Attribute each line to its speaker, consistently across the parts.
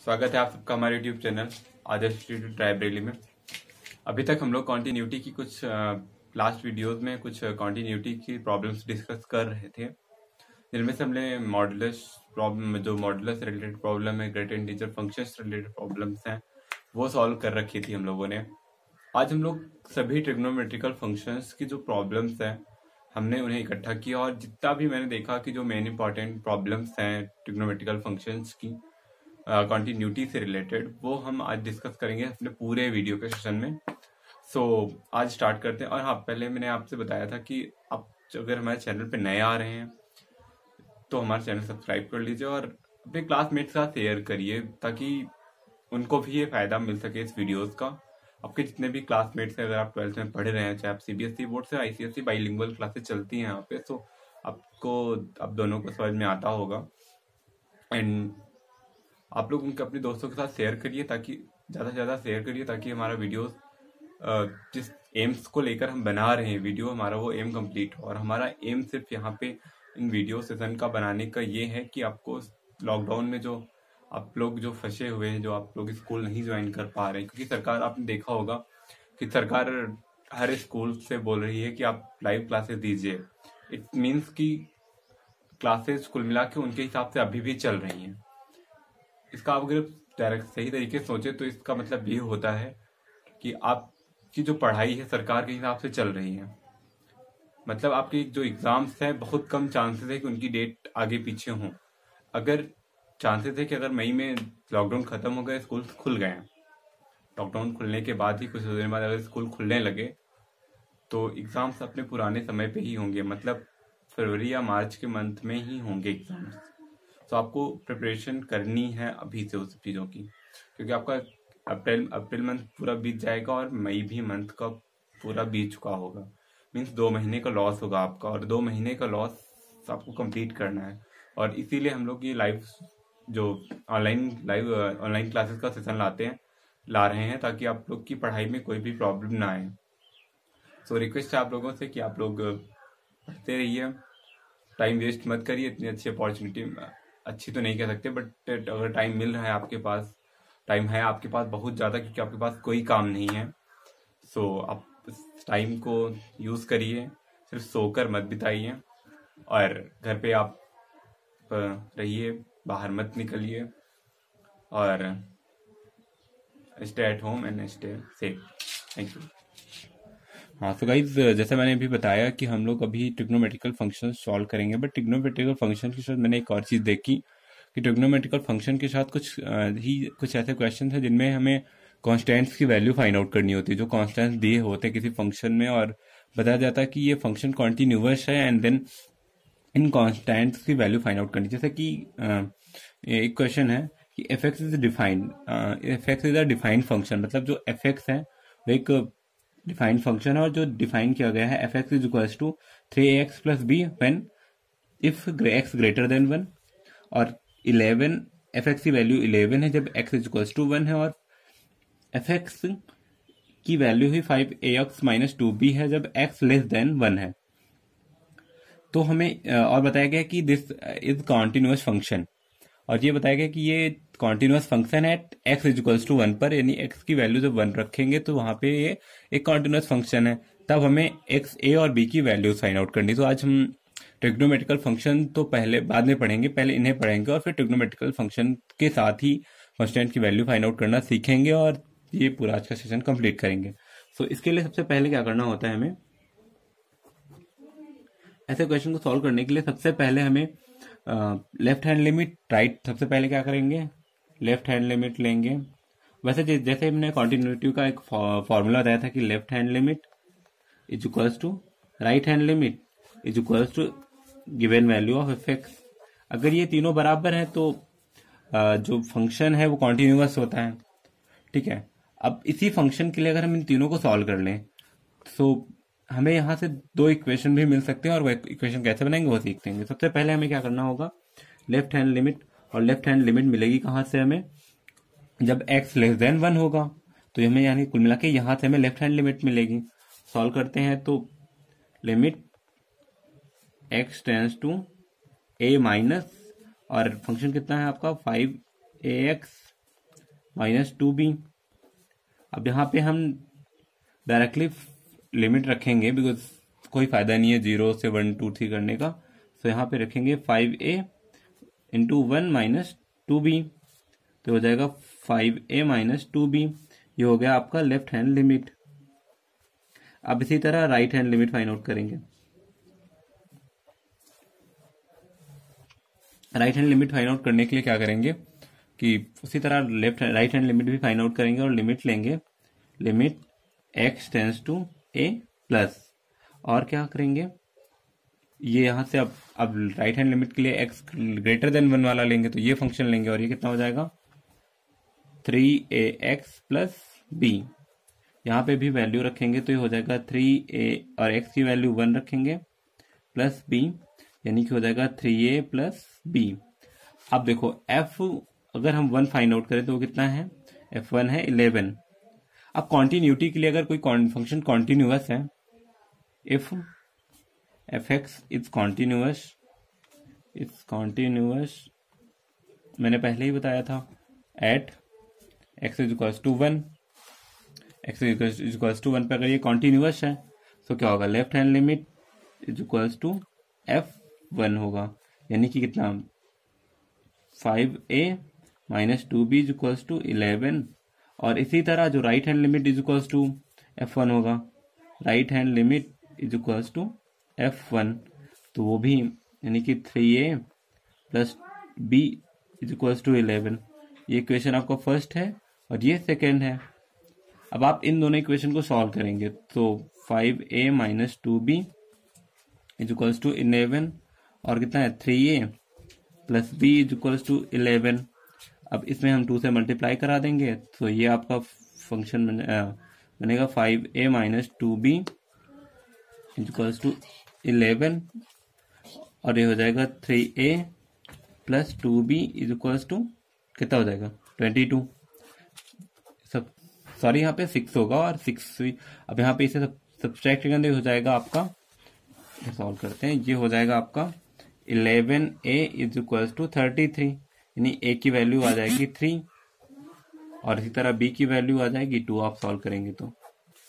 Speaker 1: स्वागत है आप सबका हमारे यूट्यूब चैनल आदर्श इंस्टीट्यूट में। अभी तक हम लोग कॉन्टीन्यूटी की कुछ लास्ट वीडियोस में कुछ कॉन्टीन्यूटी की प्रॉब्लम्स डिस्कस कर रहे थे। जिनमें से हमने मॉडुलस प्रॉब्लम जो मॉडुलस रिलेटेड प्रॉब्लम है ग्रेट टीचर फ़ंक्शन रिलेटेड प्रॉब्लम्स हैं, वो सॉल्व कर रखी थी हम लोगों ने। आज हम लोग सभी ट्रिग्नोमेट्रिकल फ़ंक्शंस की जो प्रॉब्लम्स हैं, हमने उन्हें इकट्ठा किया और जितना भी मैंने देखा कि जो मेन इंपॉर्टेंट प्रॉब्लम्स हैं ट्रिग्नोमेट्रिकल फ़ंक्शंस की कंटिन्यूटी से रिलेटेड वो हम आज डिस्कस करेंगे अपने पूरे वीडियो के सेशन में। सो so, आज स्टार्ट करते हैं। और हाँ पहले मैंने आपसे बताया था कि आप अगर हमारे चैनल पे नए आ रहे हैं तो हमारा चैनल सब्सक्राइब कर लीजिए और अपने क्लासमेट का शेयर करिए ताकि उनको भी ये फ़ायदा मिल सके इस वीडियोस का। आपके जितने भी क्लासमेट्स हैं अगर आप ट्वेल्थ में पढ़ रहे हैं चाहे आप सीबीएसई बोर्ड से आईसीएसई बाईलिंगुअल क्लासेस चलती हैं यहाँ पे तो आपको आप दोनों को समझ में आता होगा। एंड आप लोग उनके अपने दोस्तों के साथ शेयर करिए ताकि, ज़्यादा से ज़्यादा शेयर करिए ताकि हमारा वीडियो जिस एम्स को लेकर हम बना रहे हैं वीडियो हमारा वो एम कंप्लीट हो। और हमारा एम सिर्फ़ यहाँ पे इन वीडियो सेशन का बनाने का ये है कि आपको लॉकडाउन में जो आप लोग जो फंसे हुए हैं, जो आप लोग स्कूल नहीं ज्वाइन कर पा रहे क्योंकि सरकार, आपने देखा होगा कि सरकार हर स्कूल से बोल रही है कि आप लाइव क्लासेस दीजिए। इट मीन्स कि क्लासेस कुल मिला के उनके हिसाब से अभी भी चल रही हैं। इसका आप अगर डायरेक्ट सही तरीके से सोचे तो इसका मतलब ये होता है कि आपकी जो पढ़ाई है सरकार के हिसाब से चल रही है। मतलब आपके जो एग्ज़ाम्स हैं, बहुत कम चांसेस है कि उनकी डेट आगे पीछे हों। अगर चांसेस है कि अगर मई में लॉकडाउन खत्म हो गए स्कूल खुल गए लॉकडाउन खुलने के बाद ही कुछ दिन बाद अगर स्कूल खुलने लगे तो एग्ज़ाम्स अपने पुराने समय पे ही होंगे। मतलब फरवरी या मार्च के मंथ में ही होंगे एग्ज़ाम्स तो आपको प्रिपरेशन करनी है अभी से उस चीज़ों की। क्योंकि आपका अप्रैल अप्रैल मंथ पूरा बीत जाएगा और मई भी मंथ का पूरा बीत चुका होगा। मीन्स दो महीने का लॉस होगा आपका और दो महीने का लॉस आपको कंप्लीट करना है। और इसीलिए हम लोग ये लाइव जो ऑनलाइन लाइव ऑनलाइन क्लासेस का सेशन लाते हैं ला रहे हैं ताकि आप लोग की पढ़ाई में कोई भी प्रॉब्लम ना आए। सो so, रिक्वेस्ट है आप लोगों से कि आप लोग पढ़ते रहिए टाइम वेस्ट मत करिए इतनी अच्छी अपॉर्चुनिटी अच्छी तो नहीं कह सकते बट अगर टाइम मिल रहा है आपके पास टाइम है आपके पास बहुत ज़्यादा क्योंकि आपके पास कोई काम नहीं है। सो so, आप टाइम को यूज़ करिए सिर्फ़ सोकर मत बिताइए और घर पे आप रहिए बाहर मत निकलिए और stay at home and stay safe thank you हाँ तो गाइज़ जैसे मैंने अभी बताया कि हम लोग अभी ट्रिग्नोमेट्रिकल फ़ंक्शन सॉल्व करेंगे बट ट्रिग्नोमेट्रिकल फ़ंक्शन के साथ मैंने एक और चीज़ देखी कि ट्रिग्नोमेट्रिकल फ़ंक्शन के साथ कुछ ही कुछ ऐसे क्वेश्चन है जिनमें हमें कॉन्स्टेंट्स की वैल्यू फाइंड आउट करनी होती है, जो कॉन्स्टेंट्स दिए होते हैं किसी फ़ंक्शन में और बताया जाता है कि ये फ़ंक्शन कॉन्टिन्यूस है एंड देन इन कॉन्स्टेंट्स की वैल्यू फाइंड आउट करनी जैसे कि एक क्वेश्चन है कि F X is defined F X is a defined function मतलब जो एफ़ एक्स है, वो एक डिफाइंड फ़ंक्शन है और जो डिफाइन किया गया है F X is equal to three X plus B when if X greater than one और इलेवन एफ़ एक्स की वैल्यू इलेवन है जब X is equal to one है और एफ़ एक्स की value he five A X minus two B है जब x less then one है। तो हमें और बताया गया कि दिस इज़ कॉन्टिन्यूस फ़ंक्शन और ये बताया गया कि ये कॉन्टिन्यूस फ़ंक्शन है एक्स इजिकल्स टू वन पर यानी एक्स की वैल्यू जब वन रखेंगे तो वहाँ पे ये एक कॉन्टिन्यूस फ़ंक्शन है। तब हमें एक्स ए और बी की वैल्यू फाइंड आउट करनी तो आज हम ट्रिग्नोमेट्रिकल फ़ंक्शन तो पहले बाद में पढ़ेंगे पहले इन्हें पढ़ेंगे और फिर ट्रिग्नोमेट्रिकल फ़ंक्शन के साथ ही कॉन्स्टेंट की वैल्यू फाइंड आउट करना सीखेंगे और ये पूरा आज का सेशन कंप्लीट करेंगे। सो so, इसके लिए सबसे पहले क्या करना होता है हमें? ऐसे क्वेश्चन को सॉल्व करने के लिए सबसे पहले हमें लेफ़्ट हैंड लिमिट राइट सबसे पहले क्या करेंगे? लेफ़्ट हैंड लिमिट लेंगे। वैसे जैसे हमने कॉन्टिन्यूटी का एक फॉर्मूला बताया था कि left hand limit is equals to right hand limit is equals to given value of F X अगर ये तीनों बराबर है तो जो फ़ंक्शन है वो कॉन्टिन्यूस होता है। ठीक है? अब इसी फ़ंक्शन के लिए अगर हम इन तीनों को सॉल्व कर लें तो हमें यहाँ से दो इक्वेशन भी मिल सकते हैं और वो इक्वेशन कैसे बनाएँगे वो सीखते हैं सबसे पहले हमें क्या करना होगा? लेफ़्ट हैंड लिमिट और लेफ़्ट हैंड लिमिट मिलेगी कहाँ से हमें? जब x लेस देन वन होगा तो हमें यानी कुल मिला के यहाँ से हमें लेफ़्ट हैंड लिमिट मिलेगी। सॉल्व करते हैं तो limit x tends to a minus और फ़ंक्शन कितना है आपका? Five A X minus two B अब यहाँ पे हम डायरेक्टली लिमिट रखेंगे बिकॉज़ कोई फ़ायदा नहीं है ज़ीरो से वन टू थ्री करने का। तो यहाँ पे रखेंगे five A into one minus two B तो हो जाएगा five A minus two B ये हो गया आपका लेफ़्ट हैंड लिमिट अब इसी तरह right hand limit find out करेंगे। Right hand limit find out करने के लिए क्या करेंगे कि उसी तरह लेफ़्ट राइट हैंड लिमिट भी फाइंड आउट करेंगे और लिमिट लेंगे। Limit X tends to A plus और क्या करेंगे? ये यहाँ से अब अब राइट हैंड लिमिट के लिए एक्स ग्रेटर देन वन वाला लेंगे तो ये फ़ंक्शन लेंगे और ये कितना हो जाएगा? Three A X plus B यहाँ पे भी वैल्यू रखेंगे तो ये हो जाएगा थ्री ए और एक्स की वैल्यू वन रखेंगे प्लस बी यानी कि हो जाएगा थ्री ए प्लस बी अब देखो एफ़ अगर हम वन फाइंड आउट करें तो वो कितना है? एफ़ वन है इलेवन अब कॉन्टिन्यूटी के लिए अगर कोई फ़ंक्शन कॉन्टिन्यूस है if F X is continuous it's continuous मैंने पहले ही बताया था at X is equals to one X is equals to one पर अगर ये कॉन्टिन्यूस है तो क्या होगा? Left hand limit is equals to F one होगा। यानी कि कितना? Five A minus two B is equals to eleven और इसी तरह जो right hand limit is equals to F one होगा। Right hand limit is equals to F one तो वो भी यानी कि three A plus B is equals to eleven ये इक्वेशन आपका फ़र्स्ट है और ये सेकेंड है। अब आप इन दोनों इक्वेशन को सॉल्व करेंगे तो five A minus two B is equals to eleven और कितना है? Three A plus B is equals to eleven अब इसमें हम टू से मल्टीप्लाई करा देंगे तो ये आपका फ़ंक्शन बनेगा five A minus two B is equals to eleven और ये हो जाएगा three A plus two B is equals to कितना हो जाएगा? ट्वेंटी टू सब सॉरी यहाँ पे सिक्स होगा और सिक्स अब यहाँ पे इसे सब्सट्रैक्ट करने हो जाएगा आपका सॉल्व करते हैं, ये हो जाएगा आपका eleven A is equals to thirty three यानी ए की वैल्यू आ जाएगी थ्री और इसी तरह बी की वैल्यू आ जाएगी टू आप सॉल्व करेंगे तो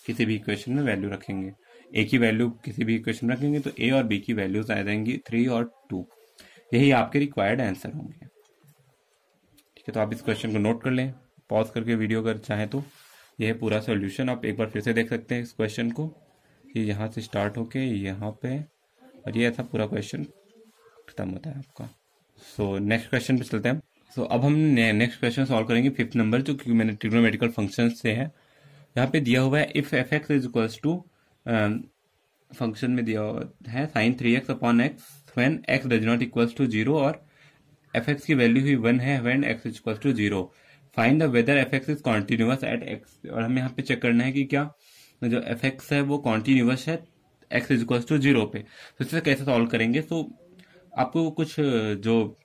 Speaker 1: किसी भी इक्वेशन में वैल्यू रखेंगे। ए की वैल्यू किसी भी इक्वेशन रखेंगे तो ए और बी की वैल्यूज़ आ जाएँगी थ्री और टू यही आपके रिक्वायर्ड आंसर होंगे। ठीक है तो आप इस क्वेश्चन को नोट कर लें। पॉज करके वीडियो अगर चाहें तो। यह पूरा सोल्यूशन आप एक बार फिर से देख सकते हैं इस क्वेश्चन को। ये यहाँ से स्टार्ट होके यहाँ पे और ये ऐसा पूरा क्वेश्चन खत्म होता है आपका। सो नेक्स्ट क्वेश्चन पे चलते हैं सो so, अब हम नेक्स्ट क्वेश्चन सॉल्व करेंगे फिफ्थ नंबर जो क्योंकि मैंने ट्रिग्नोमेट्रिकल फ़ंक्शन से है। यहाँ पे दिया हुआ है if F X is equals to function में दिया है sine three X upon X when X does not equals to zero और एफ़ एक्स की वैल्यू हुई वन है when X is equals to zero find the whether F X is continuous at X और हमें यहाँ पे check करना है कि क्या जो एफ़ एक्स है वो कॉन्टिन्यूस है X is equals to zero पे। तो इसे कैसे सॉल्व करेंगे? तो आपको कुछ, जो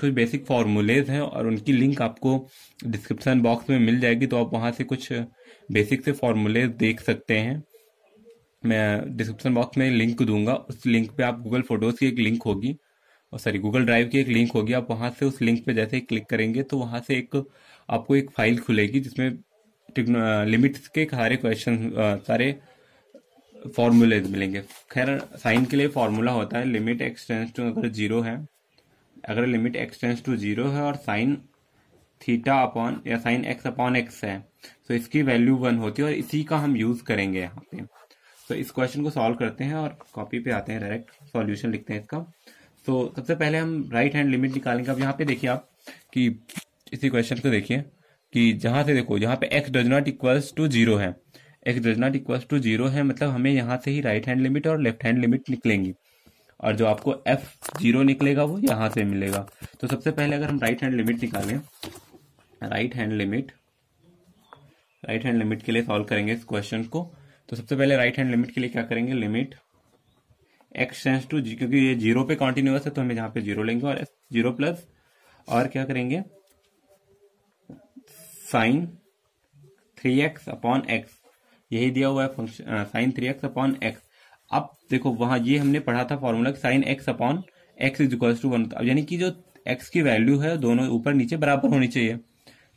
Speaker 1: कुछ बेसिक फॉर्मूलेज हैं और उनकी लिंक आपको डिस्क्रिप्शन बॉक्स में मिल जाएगी तो आप वहाँ से कुछ बेसिक से फॉर्मूलेज देख सकते हैं। मैं डिस्क्रिप्शन बॉक्स में लिंक दूँगा। उस लिंक पे आप गूगल फ़ोटोज़ की एक लिंक होगी। और सॉरी गूगल ड्राइव की एक लिंक होगी। आप वहाँ से उस लिंक पे जैसे क्लिक करेंगे तो वहाँ से एक, आपको एक फ़ाइल खुलेगी, जिसमें लिमिट्स के सारे क्वेश्चन सारे फॉर्मूलेज मिलेंगे। खैर साइन के लिए फॉर्मूला होता है लिमिट एक्सटेंस टू अगर ज़ीरो है, अगर limit x tends to zero है और साइन थीटा अपॉन या साइन एक्स अपॉन एक्स है तो इसकी वैल्यू वन होती है और इसी का हम यूज़ करेंगे यहाँ पे। तो इस क्वेश्चन को सॉल्व करते हैं और कॉपी पे आते हैं डायरेक्ट सॉल्यूशन लिखते हैं इसका। तो सबसे पहले हम राइट हैंड लिमिट निकालेंगे। अब यहाँ पे देखिए आप कि इसी क्वेश्चन को देखिए कि जहाँ से देखो यहाँ पे X does not equals to zero है। X does not equals to zero है मतलब हमें यहाँ से ही राइट हैंड लिमिट और लेफ़्ट हैंड लिमिट निकलेंगी। और जो आपको एफ़ ज़ीरो निकलेगा वो यहाँ से मिलेगा। तो सबसे पहले अगर हम राइट हैंड लिमिट निकालें right hand limit right hand limit के लिए सॉल्व करेंगे इस क्वेश्चन को। तो सबसे पहले राइट हैंड लिमिट के लिए क्या करेंगे? लिमिट एक्स टेंस टू जी, क्योंकि ये ज़ीरो पे कॉन्टिन्यूस है तो हमें यहाँ पे ज़ीरो लेंगे और ज़ीरो प्लस और क्या करेंगे? Sine three X upon X यही दिया हुआ है function sine three X upon X अब देखो, वहाँ ये हमने पढ़ा था formula sine X upon X is equal to one अब यानी कि जो एक्स की वैल्यू है, दोनों ऊपर नीचे बराबर होनी चाहिए।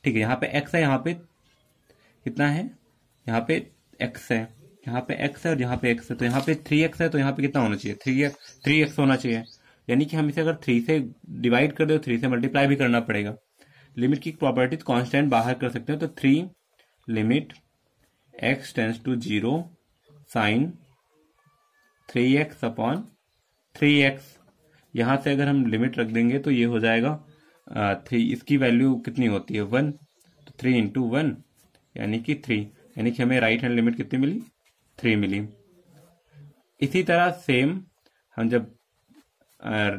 Speaker 1: ठीक है, यहाँ पे एक्स है, यहाँ पे कितना है? यहाँ पे एक्स है। यहाँ पे एक्स है और यहाँ पे एक्स है तो यहाँ पे थ्री एक्स है तो यहाँ पे कितना होना चाहिए? थ्री एक्स थ्री एक्स होना चाहिए। यानी कि हम इसे अगर थ्री से डिवाइड कर दे तो थ्री से मल्टीप्लाई भी करना पड़ेगा। लिमिट की प्रॉपर्टीज़ कांस्टेंट बाहर कर सकते हो तो three limit X tends to zero sine three X upon three X यहाँ से अगर हम लिमिट रख देंगे तो ये हो जाएगा थ्री इसकी वैल्यू कितनी होती है? वन तो थ्री इंटू वन यानी कि थ्री यानी कि हमें राइट हैंड लिमिट कितनी मिली? थ्री मिली इसी तरह सेम हम जब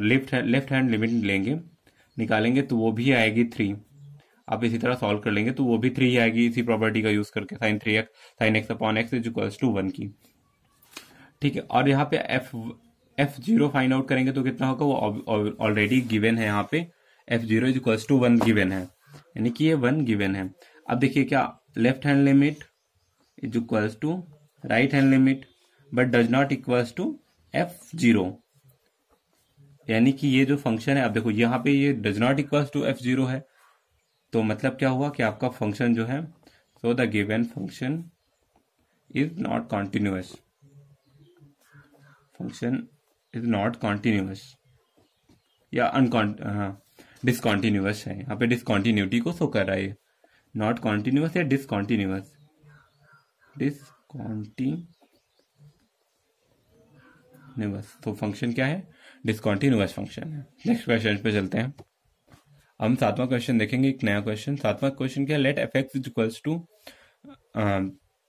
Speaker 1: लेफ़्ट लेफ़्ट हैंड लिमिट लेंगे, निकालेंगे तो वो भी आएगी थ्री आप इसी तरह सॉल्व कर लेंगे तो वो भी थ्री आएगी इसी प्रॉपर्टी का यूज़ करके sine three X sine X upon X is equals to one की. ठीक है, और यहाँ पे F F zero find out करेंगे तो कितना होगा? वो ऑलरेडी गिवन है यहाँ पे. F zero is equals to one given है. यानी कि ये वन गिवन है. अब देखिए क्या left hand limit is equals to right hand limit but does not equals to F zero यानी कि ये जो फ़ंक्शन है आप देखो, यहाँ पे ये does not equals to F zero है तो मतलब क्या हुआ कि आपका फ़ंक्शन जो है so the given function is not continuous function is not continuous या अनकॉन्ट हाँ डिसकॉन्टिन्यूस है। यहाँ पे डिसकॉन्टिन्यूटी को शो कर रहा है नॉट कॉन्टिन्यूस या डिसकॉन्टिन्यूस डिसकॉन्टिन्यूस तो फ़ंक्शन क्या है? डिसकॉन्टिन्यूस फ़ंक्शन है। नेक्स्ट क्वेश्चन पे चलते हैं। हम सातवां क्वेश्चन देखेंगे, एक नया क्वेश्चन सातवां क्वेश्चन क्या let F X is equals to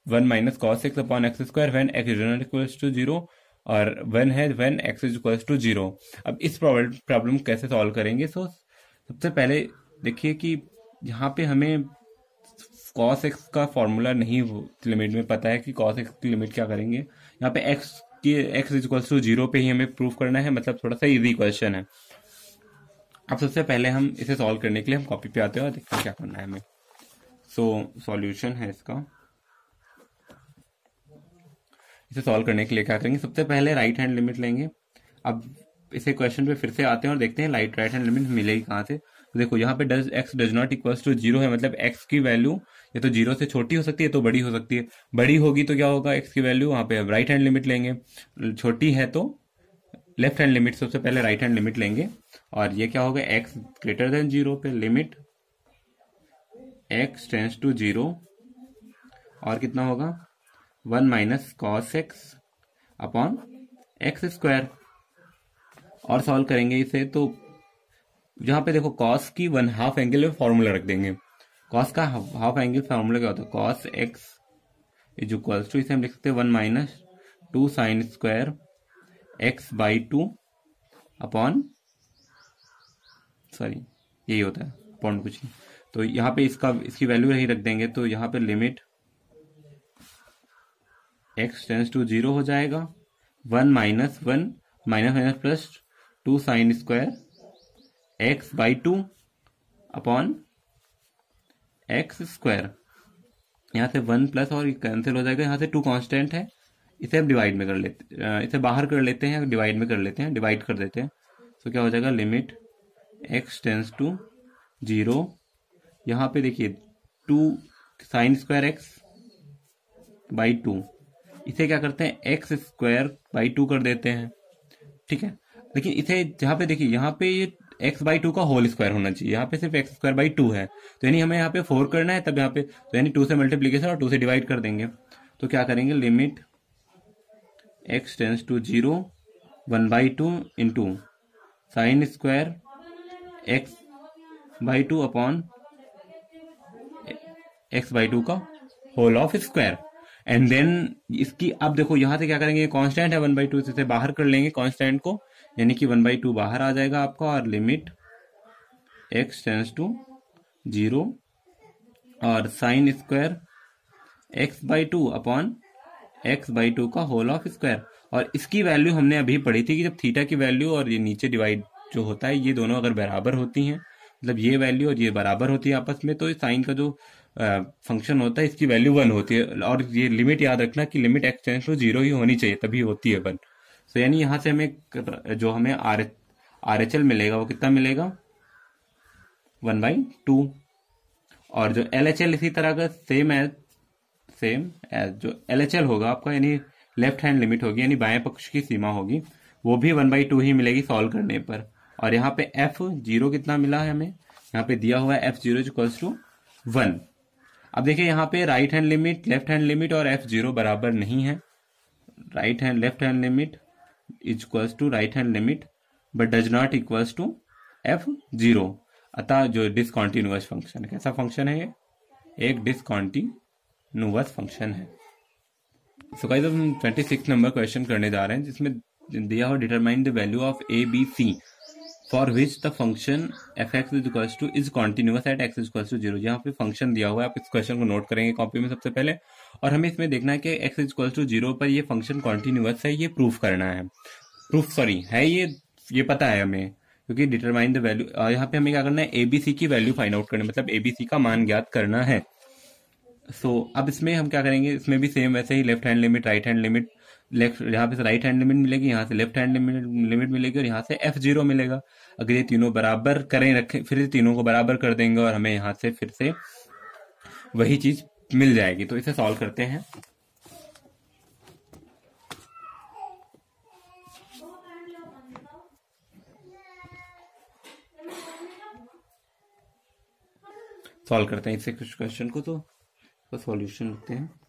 Speaker 1: one minus cos X upon X square when X is equals to zero और वन है when X is equals to zero अब इस प्रॉब्लम कैसे सॉल्व करेंगे? सो सबसे पहले देखिए कि यहाँ पे हमें कॉस एक्स का फॉर्मूला नहीं लिमिट में पता है कि कॉस एक्स की लिमिट क्या करेंगे। यहाँ पे एक्स की X is equals to zero पे ही हमें प्रूव करना है मतलब थोड़ा सा इजी क्वेश्चन है। अब सबसे पहले हम इसे सॉल्व करने के लिए हम कॉपी पे आते हैं और देखते हैं क्या करना है हमें। सो so, सॉल्यूशन है इसका। इसे सॉल्व करने के लिए क्या करेंगे? सबसे पहले राइट हैंड लिमिट लेंगे। अब इसे क्वेश्चन पे फिर से आते हैं और देखते हैं लाइट राइट हैंड लिमिट मिलेगी कहाँ से। तो देखो, यहाँ पे does X does not equals to zero है मतलब एक्स की वैल्यू या तो ज़ीरो से छोटी हो सकती है तो बड़ी हो सकती है। बड़ी होगी तो क्या होगा एक्स की वैल्यू वहाँ पे राइट हैंड लिमिट लेंगे। छोटी है तो लेफ़्ट हैंड लिमिट सबसे पहले राइट हैंड लिमिट लेंगे। और ये क्या होगा एक्स ग्रेटर देन ज़ीरो पे limit X tends to zero और कितना होगा one minus cos X upon X square और सॉल्व करेंगे इसे तो जहाँ पे देखो कॉस की वन हाफ़ एंगल में फॉर्मूला रख देंगे। कॉस का हाफ़ एंगल फॉर्मूला क्या होता है? Cos X is equals to इसे हम लिख सकते हैं one minus two sine square X by two upon sorry यही होता है अपॉन कुछ नहीं। तो यहाँ पे इसका, इसकी वैल्यू यही रख देंगे तो यहाँ पे limit X tends to zero हो जाएगा। One minus one minus minus plus two sine square X by two upon X square यहाँ से वन प्लस और कैंसिल हो जाएगा। यहाँ से टू कांस्टेंट है। इसे हम डिवाइड में कर लेते इसे बाहर कर लेते हैं डिवाइड में कर लेते हैं डिवाइड कर देते हैं। तो क्या हो जाएगा? Limit X tends to zero यहाँ पे देखिए two sine square X by two इसे क्या करते हैं? एक्स स्क्वायर बाई टू कर देते हैं। ठीक है? लेकिन इसे जहाँ पे देखिए, यहाँ पे ये एक्स बाई टू का होल स्क्वायर होना चाहिए। यहाँ पे सिर्फ़ एक्स स्क्वायर बाई टू है। तो यानी हमें यहाँ पे फोर करना है, तब यहाँ पे तो यानी टू से मल्टीप्लीकेशन और टू से डिवाइड कर देंगे। तो क्या करेंगे? Limit X tends to zero one by two into sine square X by two upon X by two का whole of square and then इसकी अब देखो, यहाँ से क्या करेंगे? कांस्टेंट है वन बाई टू से बाहर कर लेंगे कांस्टेंट को। यानी कि वन बाई टू बाहर आ जाएगा आपका और limit X tends to zero और sine square X by two upon X by two का होल ऑफ़ स्क्वायर और इसकी वैल्यू हमने अभी पढ़ी थी कि जब थीटा की वैल्यू और ये नीचे डिवाइड जो होता है, ये दोनों अगर बराबर होती हैं मतलब ये वैल्यू और ये बराबर होती है आपस में तो साइन का जो फ़ंक्शन होता है, इसकी वैल्यू वन होती है। और ये लिमिट याद रखना कि limit X tends to zero ही होनी चाहिए, तभी होती है वन सो यानी यहाँ से हमें जो हमें आर आर एच एल मिलेगा, वो कितना मिलेगा? One by two. और जो एल एच एल इसी तरह का सेम एज सेम एज जो एल एच एल होगा, आपका यानी लेफ़्ट हैंड लिमिट होगी, यानी बाएँ पक्ष की सीमा होगी, वो भी वन बाई टू ही मिलेगी सॉल्व करने पर। और यहाँ पे एफ़ ज़ीरो कितना मिला है हमें? यहाँ पे दिया हुआ है F zero equals to one. अब देखिए, यहाँ पे right hand limit left hand limit और एफ़ ज़ीरो बराबर नहीं है। Right hand left hand limit equals to right hand limit but does not equals to F zero अतः जो डिसकॉन्टिन्यूअस फ़ंक्शन है, कैसा फ़ंक्शन है ये? एक डिसकॉन्टिन्यूअस फ़ंक्शन है। सो गाइस हम 26 नंबर क्वेश्चन करने जा रहे हैं, जिसमें दिया हुआ determine the value of A B C for which the function F X is equals to is continuous at X is to zero यहाँ पे फ़ंक्शन दिया हुआ है आप इस क्वेश्चन को नोट करेंगे कॉपी में सबसे पहले। और हमें इसमें देखना है कि एक्स इज़ टू ज़ीरो पर ये फ़ंक्शन कॉन्टिन्यूस है ये प्रूफ करना है। प्रूफ सॉरी है ये ये पता है हमें क्योंकि डिटरमाइन द वैल्यू यहाँ पे हमें क्या करना है एबीसी की वैल्यू फाइंड आउट करना मतलब एबीसी का मान ज्ञात करना है। सो so, अब इसमें हम क्या करेंगे इसमें भी सेम वैसे ही left hand limit right hand limit left यहाँ पे से राइट हैंड लिमिट मिलेगी, यहाँ से लेफ़्ट हैंड लिमिट मिलेगी और यहाँ से एफ़ ज़ीरो मिलेगा। अगर ये तीनों बराबर करें, रखें, फिर तीनों को बराबर कर देंगे और हमें यहाँ से फिर से वही चीज़ मिल जाएगी। तो इसे सॉल्व करते हैं। सॉल्व करते हैं इससे कुछ क्वेश्चन को तो सॉल्यूशन लिखते हैं।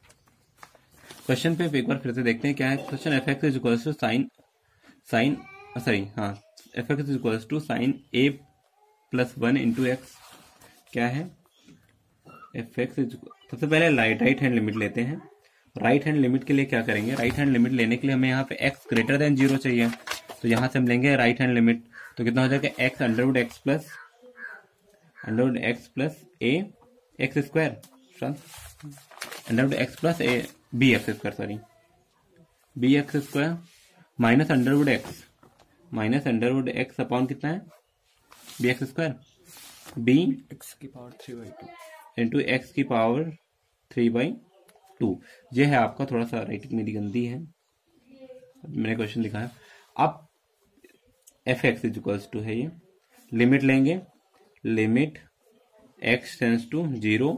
Speaker 1: क्वेश्चन पे एक बार फिर से देखते हैं क्या है। Question F X is equal to sine sine sorry हाँ F X is equal to sine A plus one into X क्या है? एफ़ एक्स इज़ सबसे पहले राइट राइट हैंड लिमिट लेते हैं। राइट हैंड लिमिट के लिए क्या करेंगे? राइट हैंड लिमिट लेने के लिए हमें यहाँ पे एक्स ग्रेटर देन ज़ीरो चाहिए। तो यहाँ से हम लेंगे राइट हैंड लिमिट तो कितना हो जाएगा? X under root X plus under root X plus A X square under root X plus A B X square sorry B X square minus under root X minus under root X upon कितना है? B X square B
Speaker 2: X की power three by two
Speaker 1: into X की power three by two ये है आपका थोड़ा सा writing मेरी गंदी है। मैंने क्वेश्चन लिखा है अब F X is equals to है ये। लिमिट लेंगे। Limit X tends to zero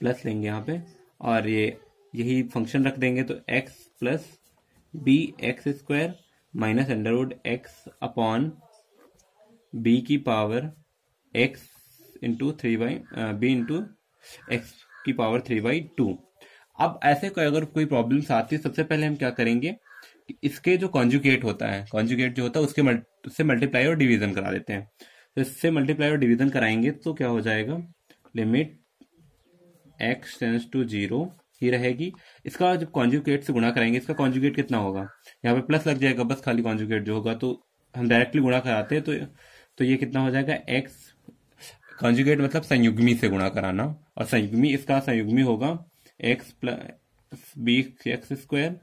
Speaker 1: plus लेंगे यहाँ पे। और ये यही फ़ंक्शन रख देंगे तो X plus B X square minus under root X upon B की power X into three by B into X की पावर थ्री बाई टू अब ऐसे कोई अगर कोई प्रॉब्लम आती है, सबसे पहले हम क्या करेंगे कि इसके जो कॉन्जुकेट होता है कॉन्जुकेट जो होता है, उसके उससे मल्टीप्लाई और डिवीज़न करा देते हैं। तो इससे मल्टीप्लाई और डिवीज़न कराएँगे तो क्या हो जाएगा? Limit X tends to zero ही रहेगी। इसका जब कॉन्जुकेट से गुणा कराएँगे इसका कॉन्जुकेट कितना होगा? यहाँ पे प्लस लग जाएगा, बस खाली कॉन्जुकेट जो होगा तो हम डायरेक्टली गुणा कराते हैं तो तो ये कितना हो जाएगा? एक्स कॉन्जुगेट मतलब संयुग्मी से गुणा कराना। और संयुग्मी, इसका संयुग्मी होगा X plus B X square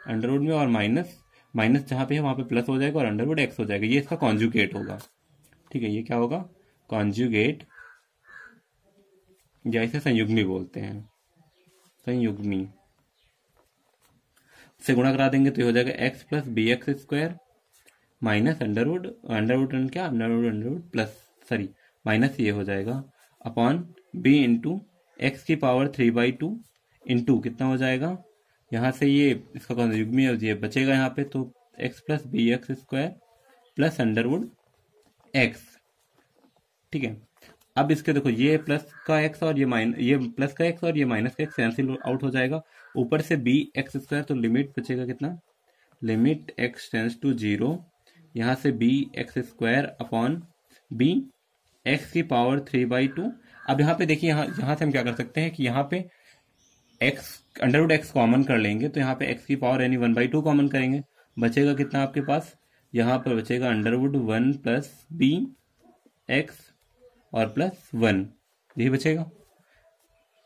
Speaker 1: under root में और माइनस माइनस जहाँ पे है, वहाँ पे प्लस हो जाएगा और अंडरवुड एक्स हो जाएगा। ये इसका कॉन्जुगेट होगा। ठीक है, ये क्या होगा? कॉन्जुगेट या इसे संयुग्मी बोलते हैं। संयुग्मी से गुणा करा देंगे तो ये हो जाएगा X plus B X square minus under root under root क्या? Under root under root plus sorry minus ये हो जाएगा अपॉन बी इंटू एक्स की power three by two into कितना हो जाएगा? यहाँ से ये, इसका कौन युग्मी ये बचेगा यहाँ पे तो X plus B X square plus under root X ठीक है? अब इसके देखो, ये प्लस का एक्स और ये माइन ये प्लस का एक्स और ये माइनस का एक्स कैंसिल आउट हो जाएगा। ऊपर से बी एक्स स्क्वायर तो लिमिट बचेगा कितना? Limit X tends to zero यहाँ से B X square upon B X की पावर थ्री बाई टू अब यहाँ पे देखिए, यहाँ यहाँ से हम क्या कर सकते हैं कि यहाँ पे एक्स अंडरवुड एक्स कॉमन कर लेंगे तो यहाँ पे एक्स की पावर यानी वन बाई टू कॉमन करेंगे। बचेगा कितना आपके पास? यहाँ पर बचेगा under root one plus B X और प्लस वन यही बचेगा।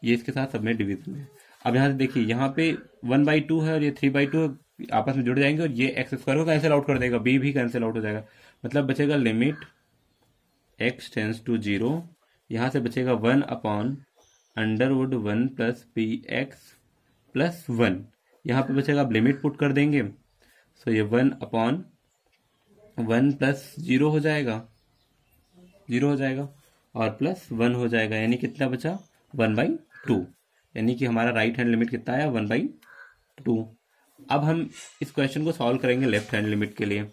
Speaker 1: ये इसके साथ सब में डिविजन है। अब यहाँ से देखिए, यहाँ पे वन बाई टू है और ये थ्री बाई टू आपस में जुड़ जाएँगे और ये एक्स स्क्वायर को कैंसिल आउट कर देगा। बी भी कैंसिल आउट हो जाएगा। मतलब बचेगा limit x tends to zero यहाँ से बचेगा one upon under root one plus p x plus one यहाँ पे बचेगा आप लिमिट पुट कर देंगे। सो ये one upon one plus zero हो जाएगा। ज़ीरो हो जाएगा। और प्लस वन हो जाएगा, यानी कितना बचा? वन बाई टू यानी कि हमारा राइट हैंड लिमिट कितना आया? वन बाई टू अब हम इस क्वेश्चन को सॉल्व करेंगे लेफ़्ट हैंड लिमिट के लिए.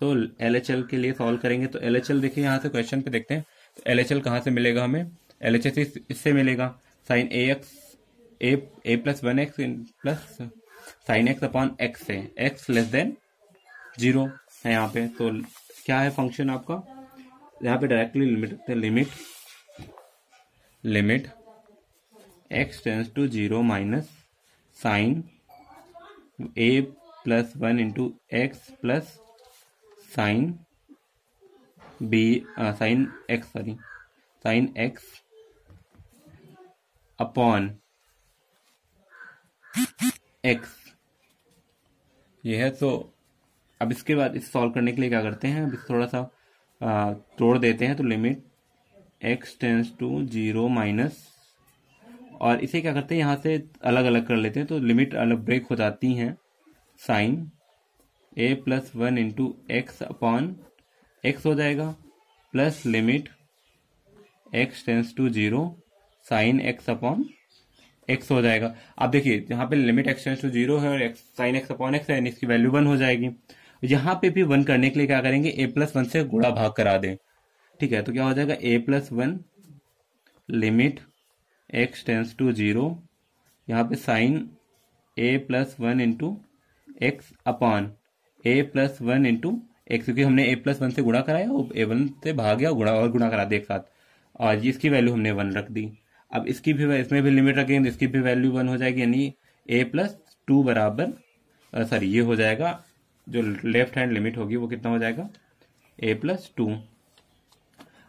Speaker 1: तो एल एच एल के लिए सॉल्व करेंगे तो एल एच एल देखिए, यहाँ से क्वेश्चन पे देखते हैं. तो एल एच एल कहाँ से मिलेगा हमें? एल एच एस इससे मिलेगा. Sine a x a a plus one x plus sine x upon x है एक्स लेस देन ज़ीरो है यहाँ पे. तो क्या है फ़ंक्शन आपका? यहाँ पे डायरेक्टली लिमिट रखते हैं limit limit x tends to zero minus sine a plus one into x plus sine b sine x sorry sine x upon x ये है तो अब इसके बाद इस सॉल्व करने के लिए क्या करते हैं? अब थोड़ा सा तोड़ देते हैं तो limit x tends to zero minus और इसे क्या करते हैं? यहाँ से अलग अलग कर लेते हैं तो लिमिट अलग ब्रेक हो जाती हैं। Sine a plus one into x upon x हो जाएगा plus limit x tends to zero sine x upon x हो जाएगा। अब देखिए, यहाँ पे limit x tends to zero है और x sine x upon x है इसकी वैल्यू वन हो जाएगी। यहाँ पे भी वन करने के लिए क्या करेंगे? ए प्लस वन से गुड़ा भाग करा दें। ठीक है तो क्या हो जाएगा? A plus one limit x tends to zero यहाँ पे sine a plus one into x upon a plus one into x क्योंकि हमने ए प्लस वन से गुणा कराया और ए वन से भाग गया, गुणा और गुणा करा दे एक साथ। और इसकी वैल्यू हमने वन रख दी। अब इसकी भी इसमें भी लिमिट रखेंगे तो इसकी भी वैल्यू वन हो जाएगी, यानी ए प्लस टू बराबर सॉरी ये हो जाएगा जो लेफ़्ट हैंड लिमिट होगी वो कितना हो जाएगा? ए प्लस टू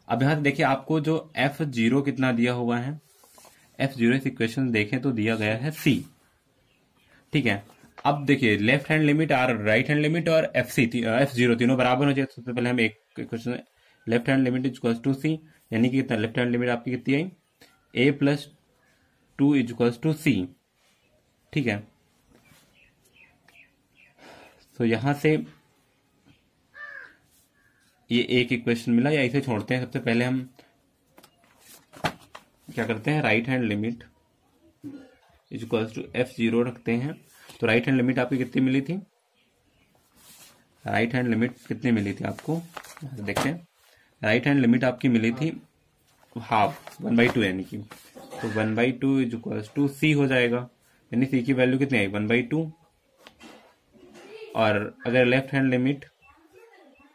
Speaker 1: अब यहाँ से देखिए, आपको जो एफ़ ज़ीरो कितना दिया हुआ है? एफ़ ज़ीरो इक्वेशन देखें तो दिया गया है सी ठीक है? अब देखिए लेफ़्ट हैंड लिमिट और राइट हैंड लिमिट और एफ़ सी एफ़ ज़ीरो तीनों बराबर हो जाए सबसे पहले हम एक question left hand limit is to c यानी कि कितना? लेफ़्ट हैंड लिमिट आपकी कितनी आई? A plus two is to c ठीक है? तो यहाँ से ये एक इक्वेशन मिला, या इसे छोड़ते हैं। सबसे पहले हम क्या करते हैं? Right hand limit is to f zero रखते हैं। तो राइट हैंड लिमिट आपकी कितनी मिली थी? राइट हैंड लिमिट कितनी मिली थी आपको? देखें राइट हैंड लिमिट आपकी मिली थी हाफ़ वन बाई टू यानी कि। तो one by two is equal to c हो जाएगा। यानी सी की वैल्यू कितनी आई? वन बाई टू और अगर left hand limit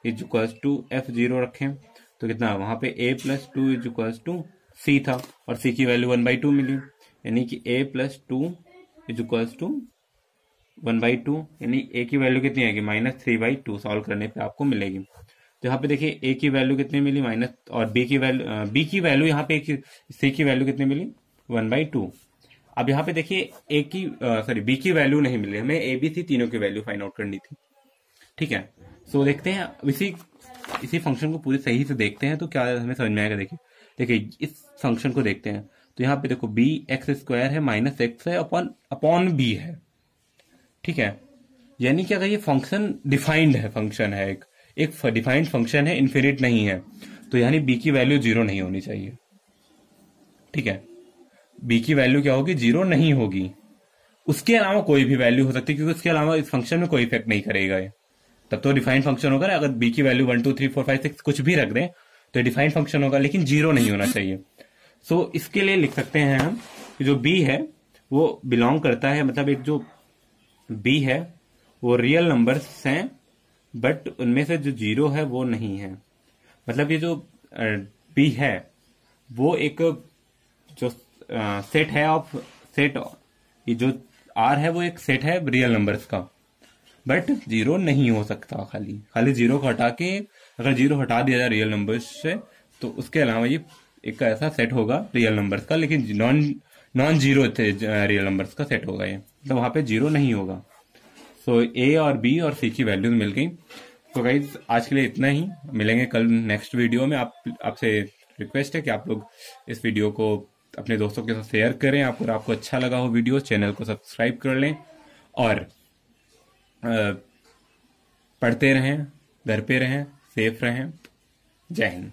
Speaker 1: is equal to F zero रखें तो कितना, वहाँ पे A plus two is equal to C था, और सी की वैल्यू वन बाई टू मिली। यानी कि A plus two is equal to one by two यानी ए की वैल्यू कितनी आएगी? Minus three by two solve करने पे आपको मिलेगी। तो यहाँ पे देखिए ए की वैल्यू कितनी मिली? माइनस और बी की वैल्यू बी की वैल्यू यहाँ पे सी की वैल्यू कितनी मिली? वन बाई टू अब यहाँ पे देखिए ए की सॉरी बी की वैल्यू नहीं मिली हमें ए बी सी तीनों की वैल्यू फाइंड आउट करनी थी। ठीक है? सो so, देखते हैं इसी इसी फ़ंक्शन को पूरे सही से देखते हैं तो क्या हमें समझ में आएगा? देखिए देखिए इस फ़ंक्शन को देखते हैं। तो यहाँ पे देखो बी एक्स स्क्वायर है माइनस एक्स है अपॉन अपॉन बी है। ठीक है? यानी कि अगर ये फ़ंक्शन डिफाइंड है फ़ंक्शन है एक एक डिफाइंड फ़ंक्शन है इन्फिनिट नहीं है तो यानी बी की वैल्यू ज़ीरो नहीं होनी चाहिए। ठीक है? बी की वैल्यू क्या होगी? ज़ीरो नहीं होगी। उसके अलावा कोई भी वैल्यू हो सकती है क्योंकि उसके अलावा इस फ़ंक्शन में कोई इफ़ेक्ट नहीं करेगा ये। तब तो डिफाइंड फ़ंक्शन होगा अगर बी की value one two three four five six कुछ भी रख दें तो डिफाइंड फ़ंक्शन होगा लेकिन ज़ीरो नहीं होना चाहिए। सो so, इसके लिए लिख सकते हैं हम जो बी है वो बिलोंग करता है मतलब एक जो बी है वो रियल नंबर्स हैं बट उनमें से जो ज़ीरो है वो नहीं है। मतलब ये जो बी है वो एक जो सेट है ऑफ़ सेट ये जो आर है वो एक सेट है रियल नंबर्स का। बट ज़ीरो नहीं हो सकता खाली। खाली ज़ीरो को हटा के अगर ज़ीरो हटा दिया जाए रियल नंबर्स से तो उसके अलावा ये एक ऐसा सेट होगा रियल नंबर्स का लेकिन नॉन नॉन ज़ीरो थे रियल नंबर्स का सेट होगा ये। मतलब वहाँ पे ज़ीरो नहीं होगा। सो so, ए और बी और सी की वैल्यूज़ मिल गई। तो गाइज़ आज के लिए इतना ही। मिलेंगे कल नेक्स्ट वीडियो में। आप आपसे रिक्वेस्ट है कि आप लोग इस वीडियो को अपने दोस्तों के साथ शेयर करें। आपको आपको अच्छा लगा हो वीडियो चैनल को सब्सक्राइब कर लें और पढ़ते रहें, घर पे रहें सेफ़ रहें। जय हिंद।